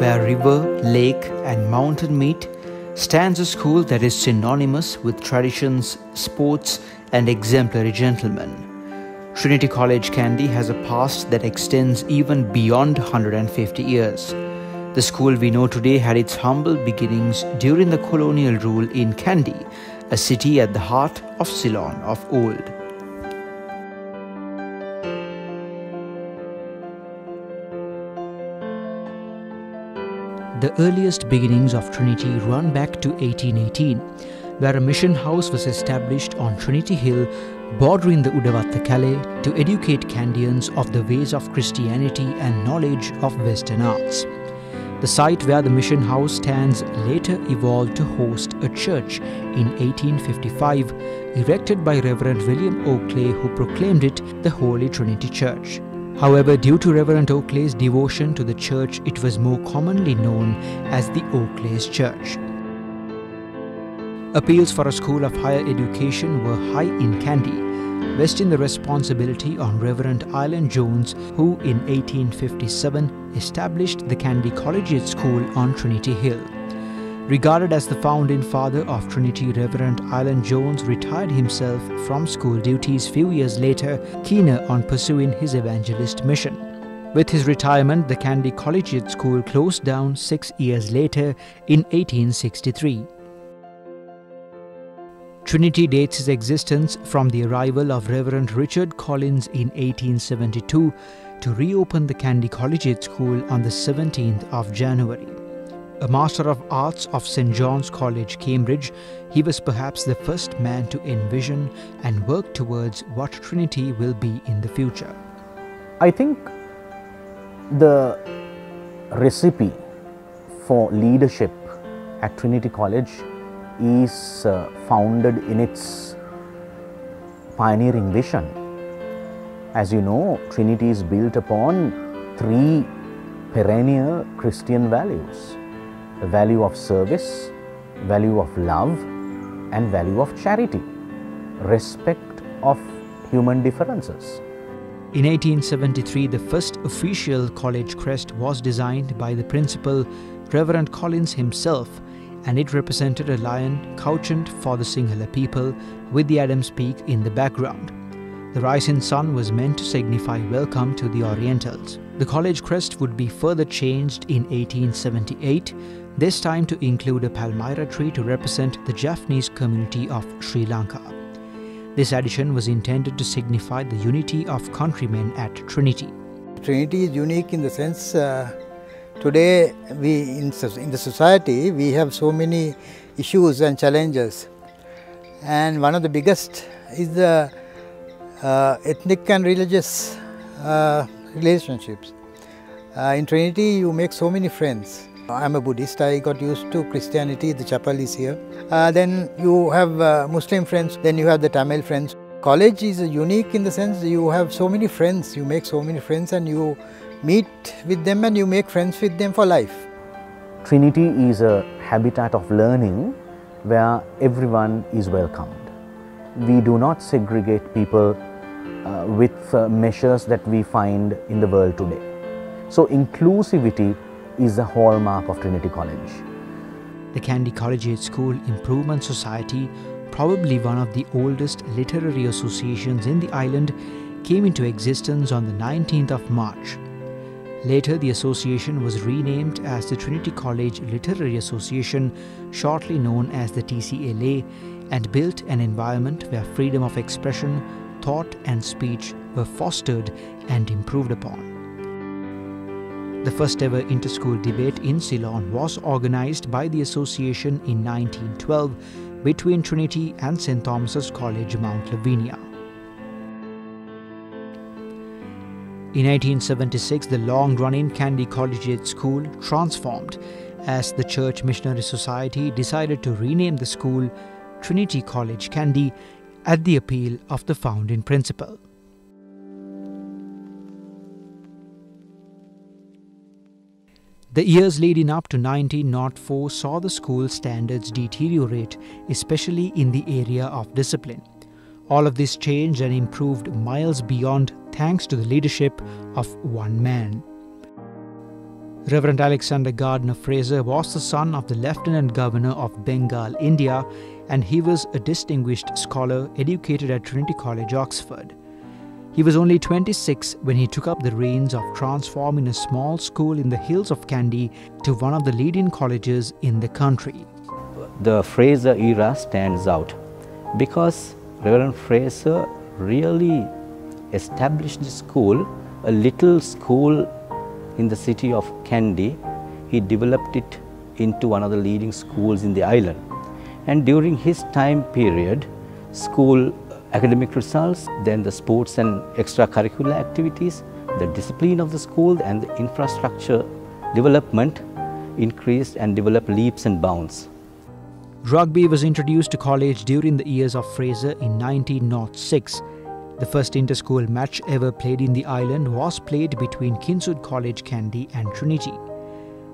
where river, lake, and mountain meet, stands a school that is synonymous with traditions, sports, and exemplary gentlemen. Trinity College Kandy has a past that extends even beyond 150 years. The school we know today had its humble beginnings during the colonial rule in Kandy, a city at the heart of Ceylon of old. The earliest beginnings of Trinity run back to 1818, where a mission house was established on Trinity Hill, bordering the Udawatta Kele, to educate Kandians of the ways of Christianity and knowledge of Western arts. The site where the mission house stands later evolved to host a church in 1855, erected by Reverend William Oakley, who proclaimed it the Holy Trinity Church. However, due to Reverend Oakley's devotion to the church, it was more commonly known as the Oakley's Church. Appeals for a school of higher education were high in Kandy, vesting the responsibility on Reverend Ireland Jones, who in 1857 established the Kandy Collegiate School on Trinity Hill. Regarded as the founding father of Trinity, Reverend Ireland Jones retired himself from school duties few years later, keener on pursuing his evangelist mission. With his retirement, the Kandy Collegiate School closed down six years later in 1863. Trinity dates its existence from the arrival of Reverend Richard Collins in 1872 to reopen the Kandy Collegiate School on the 17th of January a Master of Arts of St. John's College, Cambridge, he was perhaps the first man to envision and work towards what Trinity will be in the future. I think the recipe for leadership at Trinity College is uh, founded in its pioneering vision. As you know, Trinity is built upon three perennial Christian values the value of service, value of love, and value of charity, respect of human differences. In 1873, the first official college crest was designed by the principal, Reverend Collins himself, and it represented a lion couchant for the Sinhala people with the Adam's Peak in the background. The rising sun was meant to signify welcome to the Orientals. The college crest would be further changed in 1878 this time to include a palmyra tree to represent the Javanese community of Sri Lanka. This addition was intended to signify the unity of countrymen at Trinity. Trinity is unique in the sense uh, today we in, in the society we have so many issues and challenges and one of the biggest is the uh, ethnic and religious uh, relationships. Uh, in Trinity you make so many friends I'm a Buddhist. I got used to Christianity. The chapel is here. Uh, then you have uh, Muslim friends. Then you have the Tamil friends. College is unique in the sense you have so many friends. You make so many friends and you meet with them and you make friends with them for life. Trinity is a habitat of learning where everyone is welcomed. We do not segregate people uh, with uh, measures that we find in the world today. So inclusivity is the hallmark of Trinity College. The Kandy Collegiate School Improvement Society, probably one of the oldest literary associations in the island, came into existence on the 19th of March. Later, the association was renamed as the Trinity College Literary Association, shortly known as the TCLA, and built an environment where freedom of expression, thought, and speech were fostered and improved upon. The first ever inter-school debate in Ceylon was organized by the association in 1912 between Trinity and St. Thomas's College, Mount Lavinia. In 1876, the long-running Kandy Collegiate School transformed as the Church Missionary Society decided to rename the school Trinity College Kandy at the appeal of the founding principal. The years leading up to 1904 saw the school standards deteriorate, especially in the area of discipline. All of this changed and improved miles beyond thanks to the leadership of one man. Reverend Alexander Gardner Fraser was the son of the Lieutenant Governor of Bengal, India, and he was a distinguished scholar educated at Trinity College, Oxford. He was only 26 when he took up the reins of transforming a small school in the hills of Kandy to one of the leading colleges in the country. The Fraser era stands out because Reverend Fraser really established the school, a little school in the city of Kandy. He developed it into one of the leading schools in the island. And during his time period, school academic results, then the sports and extracurricular activities, the discipline of the school and the infrastructure development increased and developed leaps and bounds. Rugby was introduced to college during the years of Fraser in 1906. The first inter-school match ever played in the island was played between Kingswood College Kandy and Trinity.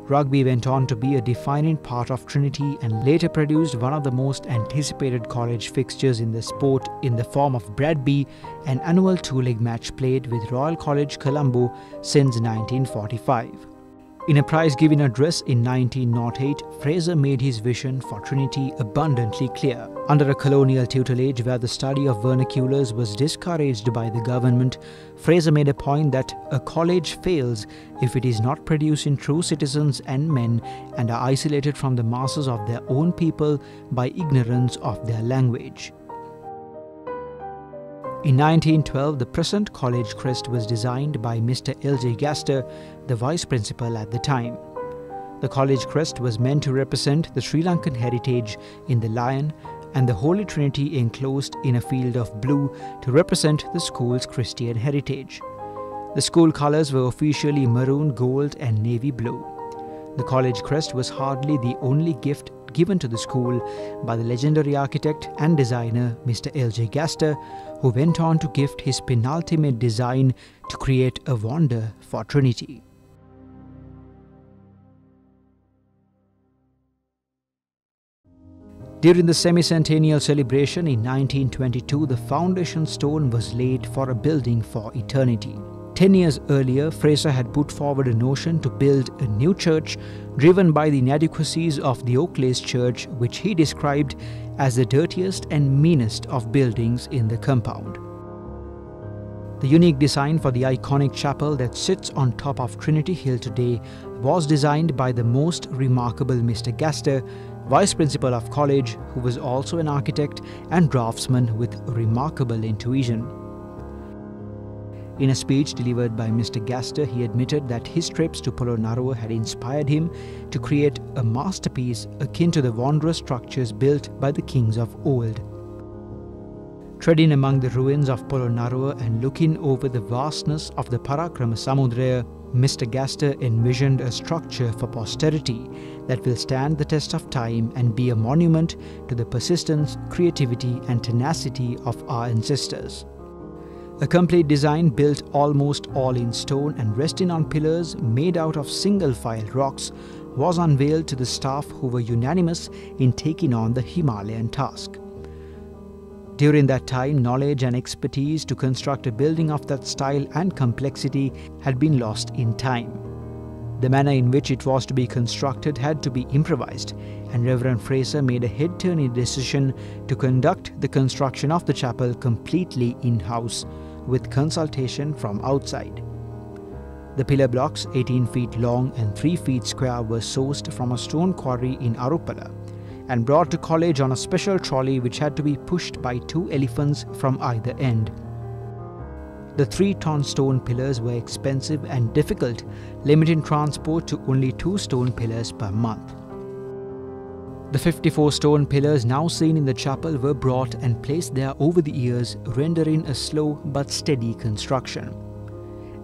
Rugby went on to be a defining part of Trinity and later produced one of the most anticipated college fixtures in the sport in the form of Bradby, an annual two-leg match played with Royal College Colombo since 1945. In a prize-giving address in 1908, Fraser made his vision for Trinity abundantly clear. Under a colonial tutelage where the study of vernaculars was discouraged by the government, Fraser made a point that a college fails if it is not producing true citizens and men and are isolated from the masses of their own people by ignorance of their language. In 1912, the present college crest was designed by Mr. L.J. Gaster, the vice principal at the time. The college crest was meant to represent the Sri Lankan heritage in the lion and the Holy Trinity enclosed in a field of blue to represent the school's Christian heritage. The school colors were officially maroon, gold, and navy blue. The college crest was hardly the only gift given to the school by the legendary architect and designer Mr. L.J. Gaster, who went on to gift his penultimate design to create a wonder for Trinity. During the semi-centennial celebration in 1922, the foundation stone was laid for a building for eternity. Ten years earlier, Fraser had put forward a notion to build a new church driven by the inadequacies of the Oakleys Church, which he described as the dirtiest and meanest of buildings in the compound. The unique design for the iconic chapel that sits on top of Trinity Hill today was designed by the most remarkable Mr. Gaster, Vice Principal of college, who was also an architect and draftsman with remarkable intuition. In a speech delivered by Mr. Gaster, he admitted that his trips to Polonnaruwa had inspired him to create a masterpiece akin to the wondrous structures built by the kings of old. Treading among the ruins of Polonnaruwa and looking over the vastness of the Parakrama Samudra, Mr. Gaster envisioned a structure for posterity that will stand the test of time and be a monument to the persistence, creativity, and tenacity of our ancestors. A complete design built almost all in stone and resting on pillars made out of single file rocks was unveiled to the staff who were unanimous in taking on the Himalayan task. During that time, knowledge and expertise to construct a building of that style and complexity had been lost in time. The manner in which it was to be constructed had to be improvised, and Reverend Fraser made a head turning decision to conduct the construction of the chapel completely in house with consultation from outside. The pillar blocks, 18 feet long and 3 feet square, were sourced from a stone quarry in Aruppola and brought to college on a special trolley which had to be pushed by two elephants from either end. The three ton stone pillars were expensive and difficult, limiting transport to only two stone pillars per month. The 54 stone pillars now seen in the chapel were brought and placed there over the years, rendering a slow but steady construction.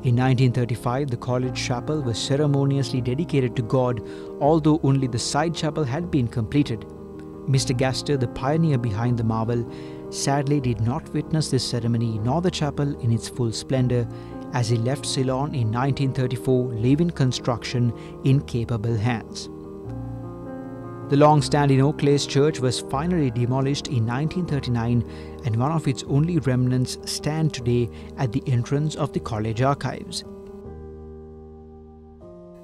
In 1935, the college chapel was ceremoniously dedicated to God, although only the side chapel had been completed. Mr. Gaster, the pioneer behind the marvel, sadly did not witness this ceremony nor the chapel in its full splendor as he left Ceylon in 1934, leaving construction in capable hands. The long-standing Oakleys Church was finally demolished in 1939 and one of its only remnants stand today at the entrance of the college archives.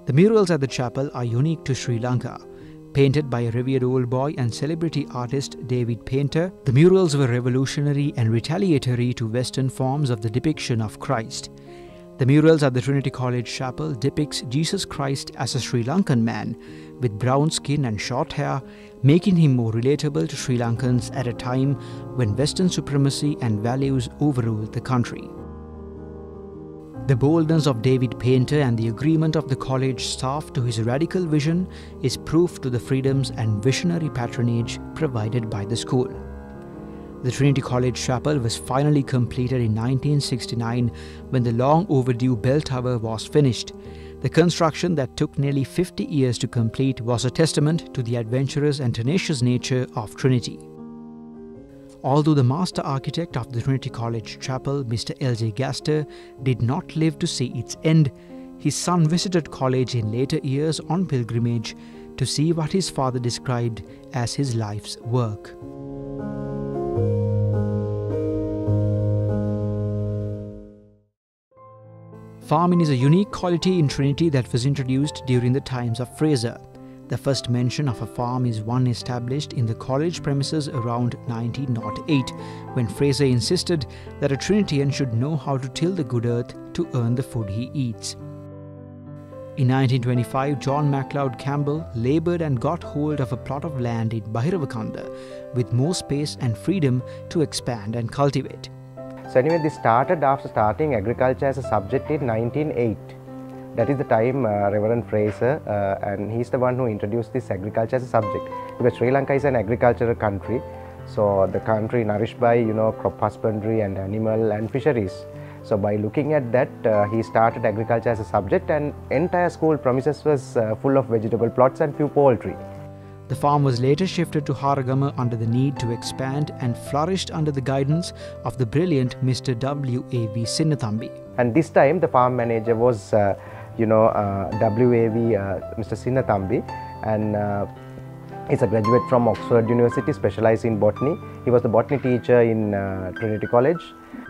The murals at the chapel are unique to Sri Lanka. Painted by a revered old boy and celebrity artist David Painter, the murals were revolutionary and retaliatory to Western forms of the depiction of Christ. The murals at the Trinity College Chapel depicts Jesus Christ as a Sri Lankan man with brown skin and short hair, making him more relatable to Sri Lankans at a time when Western supremacy and values overruled the country. The boldness of David Painter and the agreement of the college staff to his radical vision is proof to the freedoms and visionary patronage provided by the school. The Trinity College Chapel was finally completed in 1969 when the long overdue bell tower was finished. The construction that took nearly 50 years to complete was a testament to the adventurous and tenacious nature of Trinity. Although the master architect of the Trinity College Chapel, Mr. L.J. Gaster, did not live to see its end, his son visited college in later years on pilgrimage to see what his father described as his life's work. Farming is a unique quality in Trinity that was introduced during the times of Fraser. The first mention of a farm is one established in the college premises around 1908 when Fraser insisted that a Trinitian should know how to till the good earth to earn the food he eats. In 1925, John MacLeod Campbell laboured and got hold of a plot of land in Bahiravakanda with more space and freedom to expand and cultivate. So anyway, this started after starting agriculture as a subject in 1908. That is the time uh, Reverend Fraser, uh, and he's the one who introduced this agriculture as a subject because Sri Lanka is an agricultural country. So the country nourished by you know crop husbandry and animal and fisheries. So by looking at that, uh, he started agriculture as a subject, and entire school premises was uh, full of vegetable plots and few poultry. The farm was later shifted to Haragama under the need to expand and flourished under the guidance of the brilliant Mr. W.A.V. Sinnathambi. And this time the farm manager was uh, you know, uh, WAV, uh, Mr. Sinnathambi, and uh, he's a graduate from Oxford University, specialized in botany. He was the botany teacher in uh, Trinity College.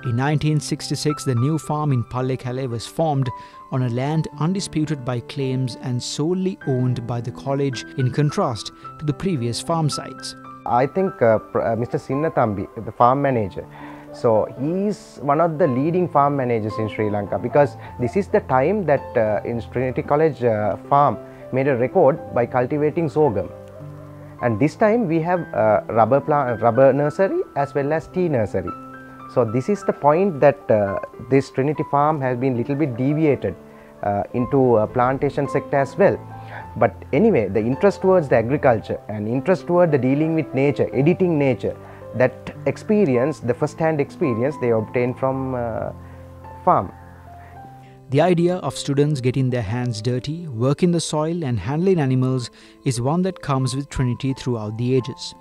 In 1966, the new farm in Pallekele was formed on a land undisputed by claims and solely owned by the college in contrast to the previous farm sites. I think uh, uh, Mr. Sinnathambi, the farm manager, so he is one of the leading farm managers in Sri Lanka because this is the time that uh, in Trinity College uh, farm made a record by cultivating sorghum. And this time we have uh, rubber plant, rubber nursery as well as tea nursery. So this is the point that uh, this Trinity farm has been little bit deviated uh, into plantation sector as well. But anyway, the interest towards the agriculture and interest toward the dealing with nature, editing nature, that experience, the first-hand experience they obtain from uh, farm. The idea of students getting their hands dirty, work in the soil and handling animals is one that comes with Trinity throughout the ages.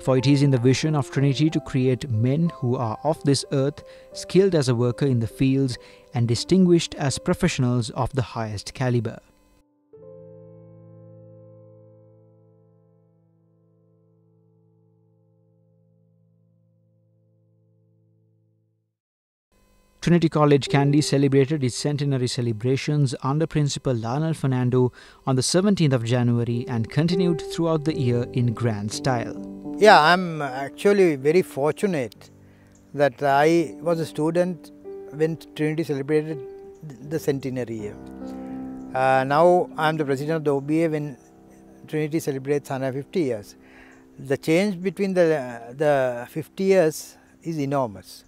For it is in the vision of Trinity to create men who are of this earth, skilled as a worker in the fields and distinguished as professionals of the highest caliber. Trinity College Kandy celebrated its centenary celebrations under Principal Lionel Fernando on the 17th of January and continued throughout the year in grand style. Yeah, I'm actually very fortunate that I was a student when Trinity celebrated the centenary year. Uh, now I'm the president of the OBA when Trinity celebrates 150 years. The change between the, the 50 years is enormous.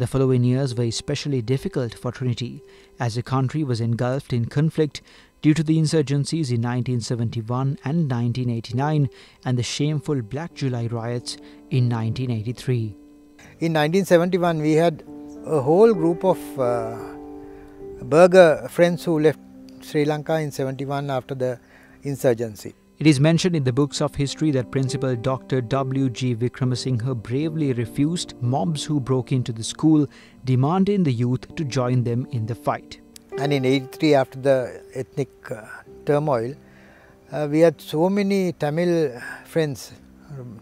The following years were especially difficult for Trinity as the country was engulfed in conflict due to the insurgencies in 1971 and 1989 and the shameful Black July riots in 1983. In 1971, we had a whole group of uh, Burgher friends who left Sri Lanka in 71 after the insurgency. It is mentioned in the books of history that Principal Dr. W. G. Wickramasinghe bravely refused mobs who broke into the school, demanding the youth to join them in the fight. And in 83, after the ethnic uh, turmoil, uh, we had so many Tamil friends,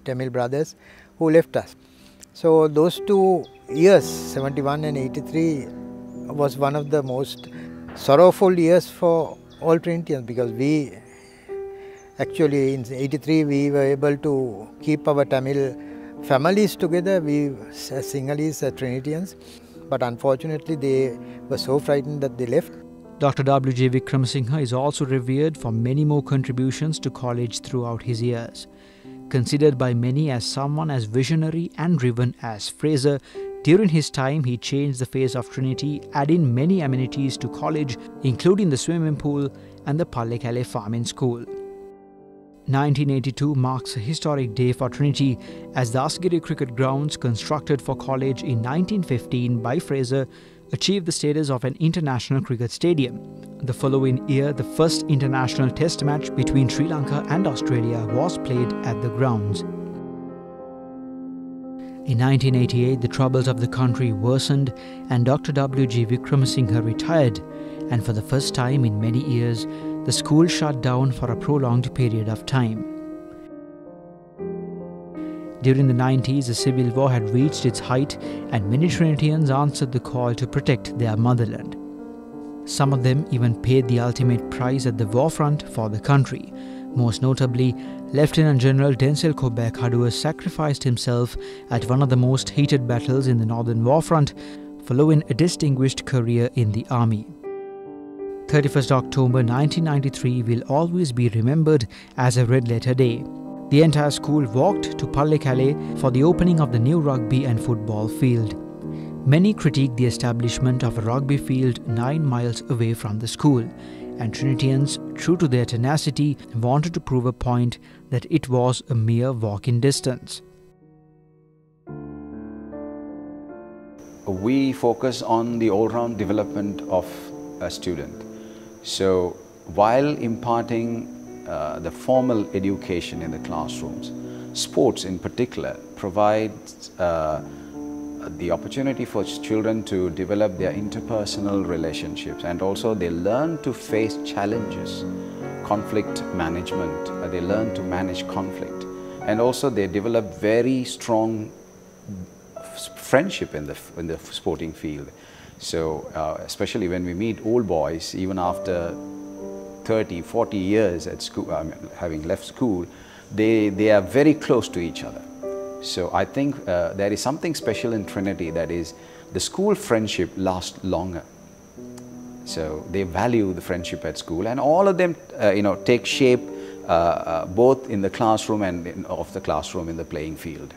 Tamil brothers, who left us. So those two years, 71 and 83, was one of the most sorrowful years for all Trinitians because we actually in 83 we were able to keep our Tamil families together, we Sinhalese, uh, but unfortunately they were so frightened that they left. Dr. W.J. Wickramasinghe is also revered for many more contributions to college throughout his years. Considered by many as someone as visionary and driven as Fraser, during his time he changed the face of Trinity, adding many amenities to college, including the swimming pool and the Pallekele Farming School. 1982 marks a historic day for Trinity as the Asgiri Cricket Grounds, constructed for college in 1915 by Fraser, achieved the status of an international cricket stadium. The following year, the first international test match between Sri Lanka and Australia was played at the grounds. In 1988, the troubles of the country worsened and Dr. W.G. Wickramasinghe retired, and for the first time in many years, the school shut down for a prolonged period of time. During the 90s, the Civil War had reached its height, and many Trinitians answered the call to protect their motherland. Some of them even paid the ultimate price at the war front for the country. Most notably, Lieutenant General Denzil Kobbekaduwa sacrificed himself at one of the most heated battles in the Northern War Front, following a distinguished career in the army. 31st October 1993 will always be remembered as a red letter day. The entire school walked to Pallekele for the opening of the new rugby and football field. Many critiqued the establishment of a rugby field 9 miles away from the school, and Trinitians, true to their tenacity, wanted to prove a point that it was a mere walking distance. We focus on the all round development of a student. So while imparting uh, the formal education in the classrooms, sports in particular provides uh, the opportunity for children to develop their interpersonal relationships and also they learn to face challenges, conflict management, uh, they learn to manage conflict and also they develop very strong friendship in the, in the sporting field. So uh, especially when we meet old boys, even after 30, 40 years at school, having left school, they, they are very close to each other. So I think uh, there is something special in Trinity that is the school friendship lasts longer. So they value the friendship at school and all of them, uh, you know, take shape uh, uh both in the classroom and in, off the classroom in the playing field.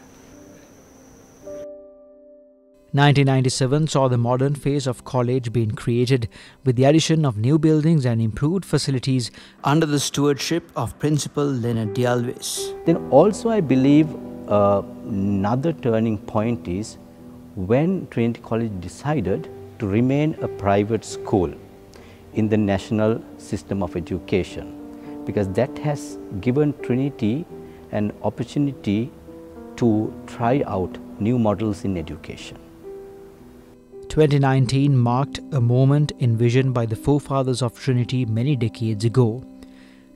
1997 saw the modern phase of college being created with the addition of new buildings and improved facilities under the stewardship of Principal Leonard D'Alvis. Then also I believe uh, another turning point is when Trinity College decided to remain a private school in the national system of education because that has given Trinity an opportunity to try out new models in education. 2019 marked a moment envisioned by the forefathers of Trinity many decades ago.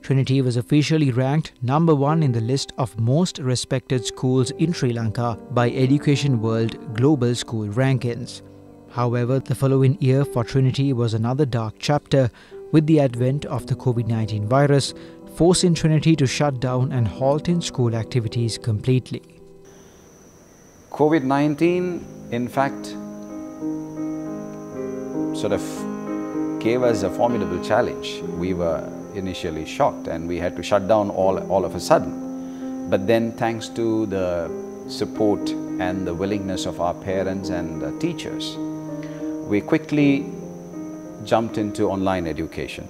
Trinity was officially ranked number one in the list of most respected schools in Sri Lanka by Education World Global School Rankings. However, the following year for Trinity was another dark chapter with the advent of the COVID 19 virus, forcing Trinity to shut down and halt in school activities completely. COVID 19, in fact, sort of gave us a formidable challenge. We were initially shocked and we had to shut down all, all of a sudden. But then thanks to the support and the willingness of our parents and teachers, we quickly jumped into online education.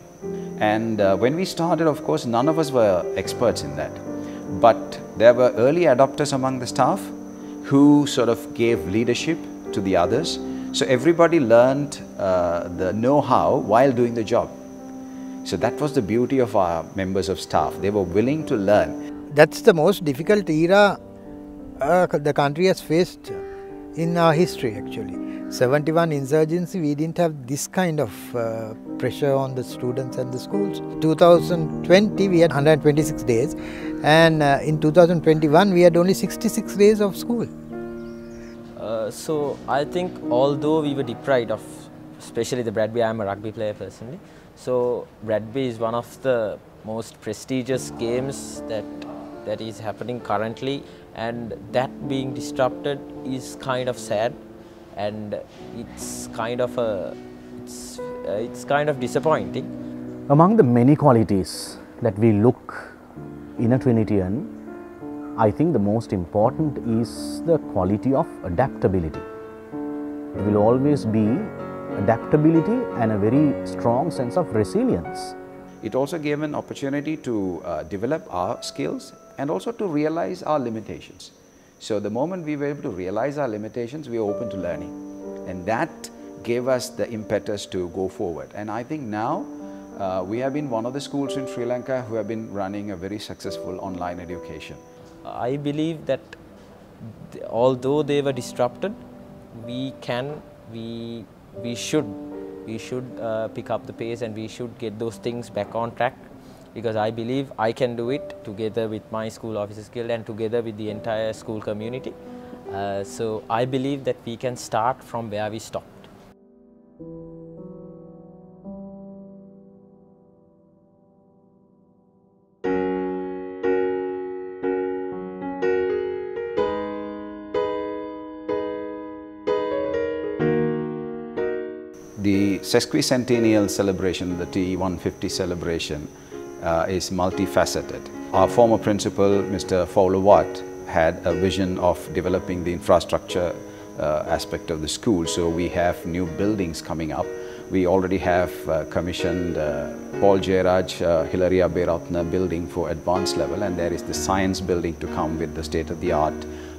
And uh, when we started, of course, none of us were experts in that. But there were early adopters among the staff who sort of gave leadership to the others so everybody learned uh, the know-how while doing the job. So that was the beauty of our members of staff. They were willing to learn. That's the most difficult era uh, the country has faced in our history actually. 71 insurgency, we didn't have this kind of uh, pressure on the students and the schools. 2020, we had 126 days, and uh, in 2021, we had only 66 days of school. Uh, so I think although we were deprived of especially the Bradby. I'm a rugby player personally. So Bradby is one of the most prestigious games that that is happening currently, and that being disrupted is kind of sad, and it's kind of a it's uh, it's kind of disappointing. Among the many qualities that we look in a Trinitian, I think the most important is the quality of adaptability. It will always be adaptability and a very strong sense of resilience. It also gave an opportunity to uh, develop our skills and also to realize our limitations. So the moment we were able to realize our limitations, we were open to learning. And that gave us the impetus to go forward. And I think now uh, we have been one of the schools in Sri Lanka who have been running a very successful online education. I believe that th- although they were disrupted, we can, we, we should, we should uh, pick up the pace and we should get those things back on track because I believe I can do it together with my school officers guild and together with the entire school community. Uh, so I believe that we can start from where we stopped. Sesquicentennial celebration, the T150 celebration, uh, is multifaceted. Our former principal, Mr. Fowler Watt, had a vision of developing the infrastructure uh, aspect of the school. So we have new buildings coming up. We already have uh, commissioned uh, Paul Jairaj uh, Hilaria Beratna building for advanced level and there is the science building to come with the state-of-the-art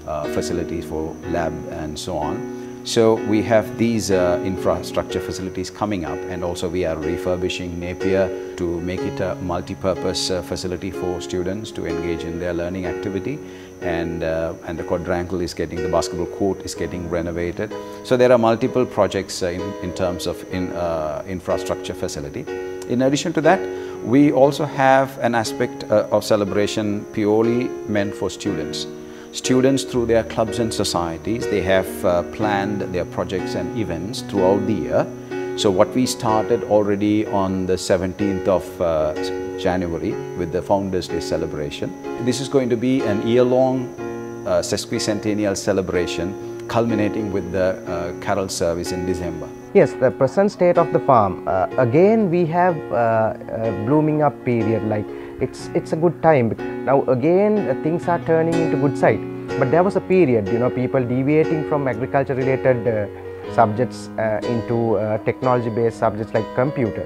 uh, facilities for lab and so on. So we have these uh, infrastructure facilities coming up and also we are refurbishing Napier to make it a multi-purpose uh, facility for students to engage in their learning activity and, uh, and the quadrangle is getting, the basketball court is getting renovated. So there are multiple projects uh, in, in terms of in, uh, infrastructure facility. In addition to that, we also have an aspect uh, of celebration purely meant for students. Students through their clubs and societies, they have uh, planned their projects and events throughout the year. So what we started already on the 17th of uh, January with the Founders Day celebration. This is going to be an year-long uh, sesquicentennial celebration culminating with the uh, carol service in December. Yes, the present state of the farm. Uh, again, we have uh, blooming up period. Like it's it's a good time. Now again, uh, things are turning into good side. But there was a period, you know, people deviating from agriculture-related uh, subjects uh, into uh, technology-based subjects like computer.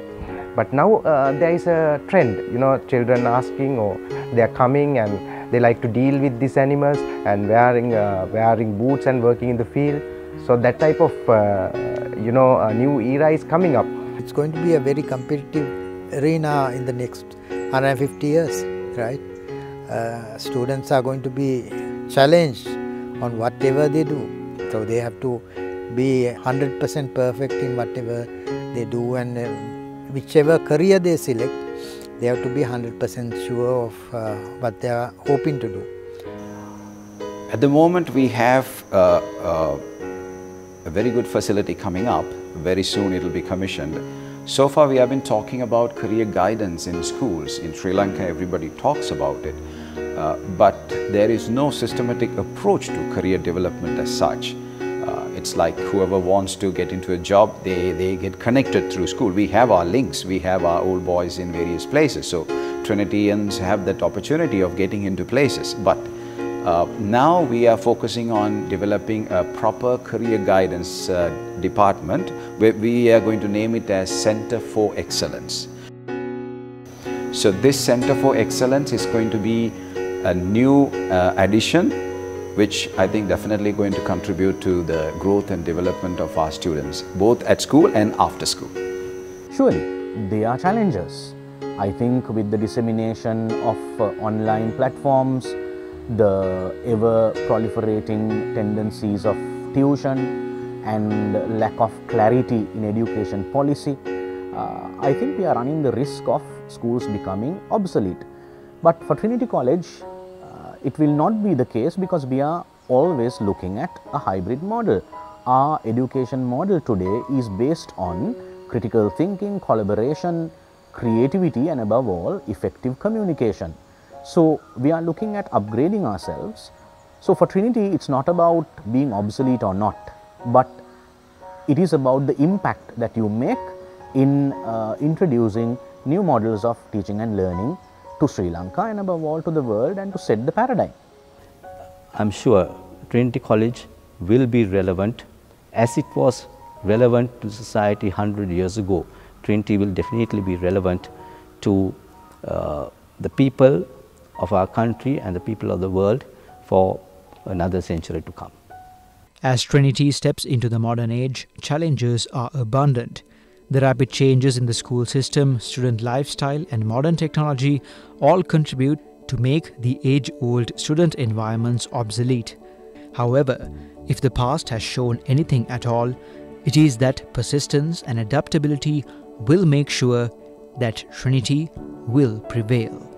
But now uh, there is a trend, you know, children asking or they are coming and they like to deal with these animals and wearing uh, wearing boots and working in the field. So that type of you know a new era is coming up. It's going to be a very competitive arena in the next 150 years, right? Uh, students are going to be challenged on whatever they do. So they have to be 100% perfect in whatever they do and uh, whichever career they select, they have to be 100% sure of uh, what they are hoping to do. At the moment, we have uh, uh, a very good facility coming up. Very soon it will be commissioned. So far, we have been talking about career guidance in schools. In Sri Lanka, everybody talks about it. Uh, but there is no systematic approach to career development as such. Uh, it's like whoever wants to get into a job, they, they get connected through school. We have our links, we have our old boys in various places. So Trinitarians have that opportunity of getting into places. But uh, now we are focusing on developing a proper career guidance uh, department where we are going to name it as Center for Excellence. So this Center for Excellence is going to be a new uh, addition which I think definitely going to contribute to the growth and development of our students both at school and after school. Surely, they are challenges. I think with the dissemination of uh, online platforms, the ever proliferating tendencies of tuition and lack of clarity in education policy, uh, I think we are running the risk of schools becoming obsolete. But for Trinity College, uh, it will not be the case because we are always looking at a hybrid model. our education model today is based on critical thinking, collaboration, creativity and above all effective communication. So, we are looking at upgrading ourselves. So, for Trinity it is not about being obsolete or not, but it is about the impact that you make in uh, introducing new models of teaching and learning to Sri Lanka and above all to the world and to set the paradigm. I am sure Trinity College will be relevant as it was relevant to society 100 years ago. Trinity will definitely be relevant to uh, the people of our country and the people of the world for another century to come. As Trinity steps into the modern age, challenges are abundant. The rapid changes in the school system, student lifestyle, and modern technology all contribute to make the age old student environments obsolete. However, if the past has shown anything at all, it is that persistence and adaptability will make sure that Trinity will prevail.